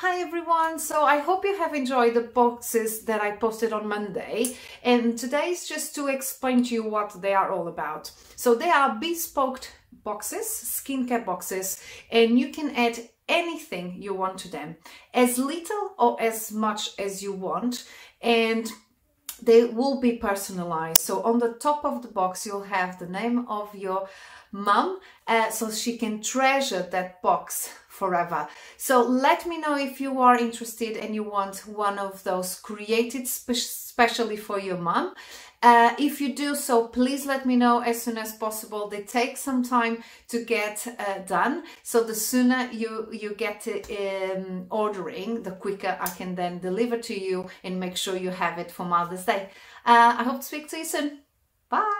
Hi everyone, so I hope you have enjoyed the boxes that I posted on Monday. And today is just to explain to you what they are all about. So they are bespoke boxes, skincare boxes and you can add anything you want to them, as little or as much as you want. And they will be personalized. So on the top of the box you'll have the name of your mum uh, so she can treasure that box forever. So let me know if you are interested and you want one of those created spe specially for your mom. Uh, if you do so, please let me know as soon as possible. They take some time to get uh, done. So the sooner you, you get um, ordering, the quicker I can then deliver to you and make sure you have it for Mother's Day. Uh, I hope to speak to you soon. Bye.